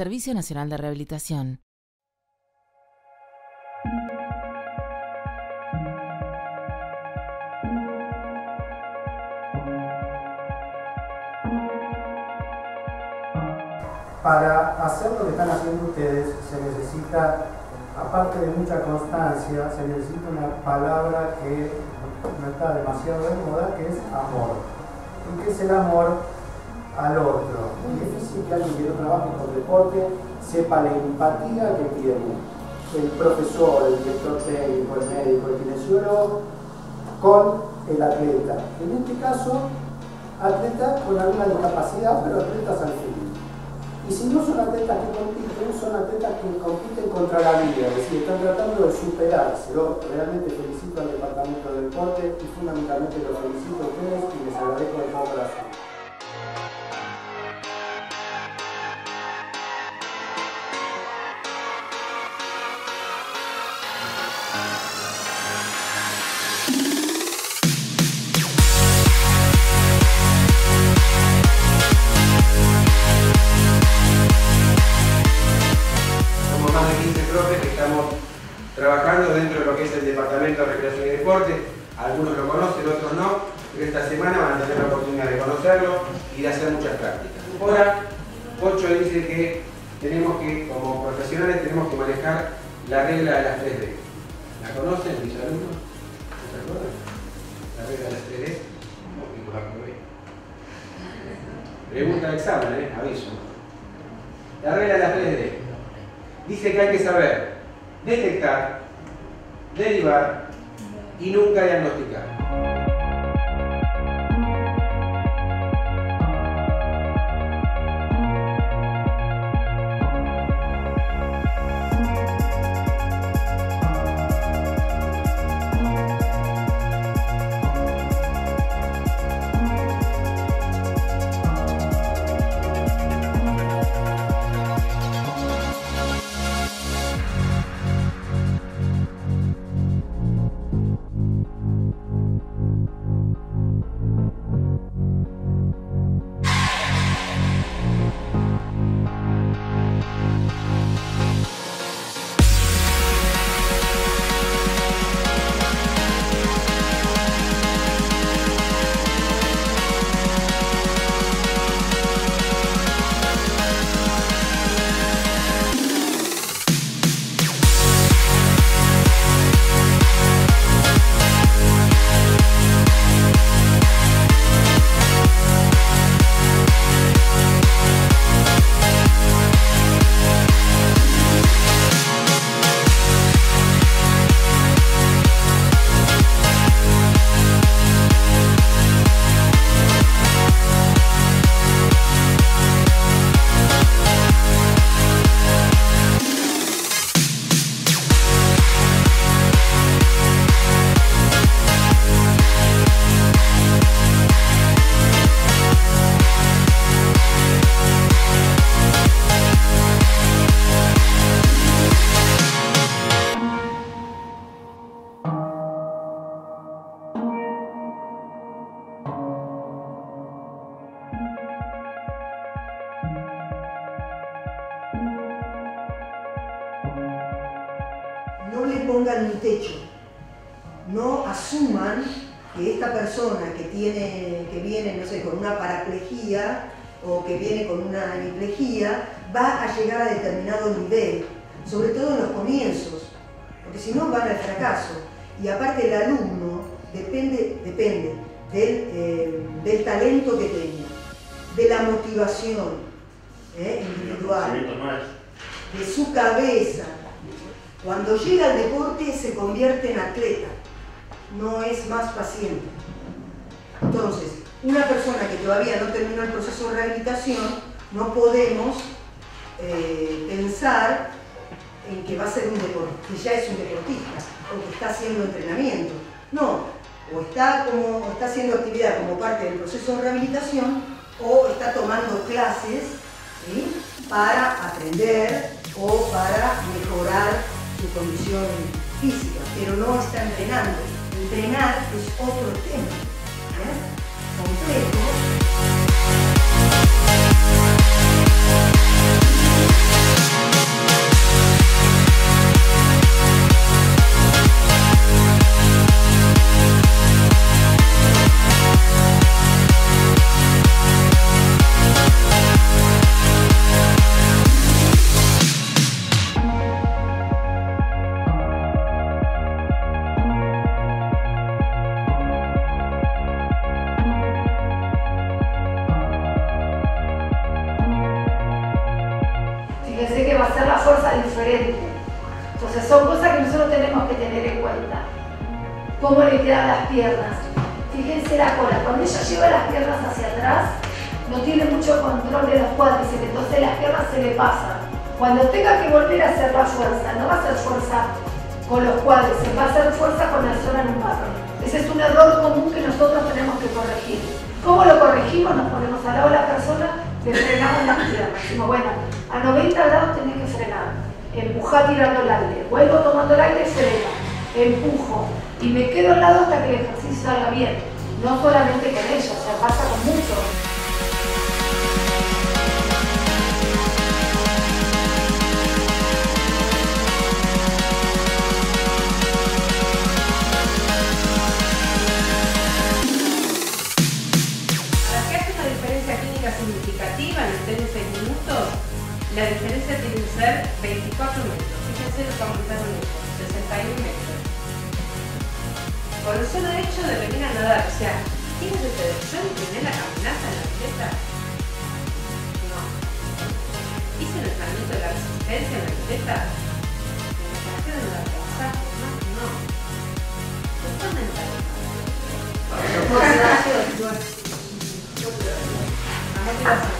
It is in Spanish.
Servicio Nacional de Rehabilitación. Para hacer lo que están haciendo ustedes se necesita, aparte de mucha constancia, se necesita una palabra que no está demasiado de moda, que es amor. ¿Y qué es el amor al otro? Muy difícil que alguien que no trabaje con deporte sepa la empatía que tiene el profesor, el director técnico, el médico, el kinesiólogo con el atleta. En este caso, atleta con alguna discapacidad, pero atletas al fin. Y si no son atletas que compiten, son atletas que compiten contra la vida, es decir, están tratando de superarse. Yo realmente felicito al Departamento de Deporte y fundamentalmente los felicito a ustedes que es el Departamento de Recreación y Deporte. Algunos lo conocen, otros no, pero esta semana van a tener la oportunidad de conocerlo y de hacer muchas prácticas. Ahora, 8 dice que tenemos que, como profesionales, tenemos que manejar la regla de las 3D. ¿La conocen, mis alumnos? ¿Se acuerdan? La regla de las 3D. Pregunta de examen, ¿eh? aviso. La regla de las 3D. Dice que hay que saber detectar, derivar y nunca diagnosticar. Pongan un techo, no asuman que esta persona que, tiene, que viene, no sé, con una paraplejía o que viene con una hemiplejía, va a llegar a determinado nivel, sobre todo en los comienzos, porque si no van al fracaso. Y aparte el alumno depende, depende del, eh, del talento que tenga, de la motivación eh, individual, de su cabeza, cuando llega al deporte se convierte en atleta, no es más paciente. Entonces, una persona que todavía no terminó el proceso de rehabilitación, no podemos eh, pensar en que va a ser un deportista, que ya es un deportista, o que está haciendo entrenamiento. No, o está, como, está haciendo actividad como parte del proceso de rehabilitación, o está tomando clases para aprender o para mejorar su condición física, pero no está entrenando. Entrenar es otro tema, complejo. Fíjense que va a ser la fuerza diferente. Entonces son cosas que nosotros tenemos que tener en cuenta. Cómo le quedan las piernas. Fíjense la cola, cuando ella lleva las piernas hacia atrás, no tiene mucho control de los cuádriceps, entonces las piernas se le pasan. Cuando tenga que volver a hacer la fuerza, no va a hacer fuerza con los cuádriceps, va a hacer fuerza con la zona lumbar. Ese es un error común que nosotros tenemos que corregir. ¿Cómo lo corregimos? Nos ponemos al lado de la persona, le frenamos las piernas. Decimos, bueno, a 90 grados tenés que frenar. Empujar tirando el aire. Vuelvo tomando el aire, frena. Empujo. Y me quedo al lado hasta que el ejercicio salga bien. No solamente con ella, o sea, pasa con muchos. Diferencia significativa en de 6 minutos, la diferencia tiene que ser 24 metros. Fíjense lo que aumentaron ellos, 61 metros. Por el solo hecho de venir a nadar, o sea, ¿tienes ustedes? ¿Yo entrené la caminata en la pileta? No. ¿Hice el entrenamiento de la resistencia en la pileta? ¿En la clase de la casa? No, no. Mental. Motivación. Motivación.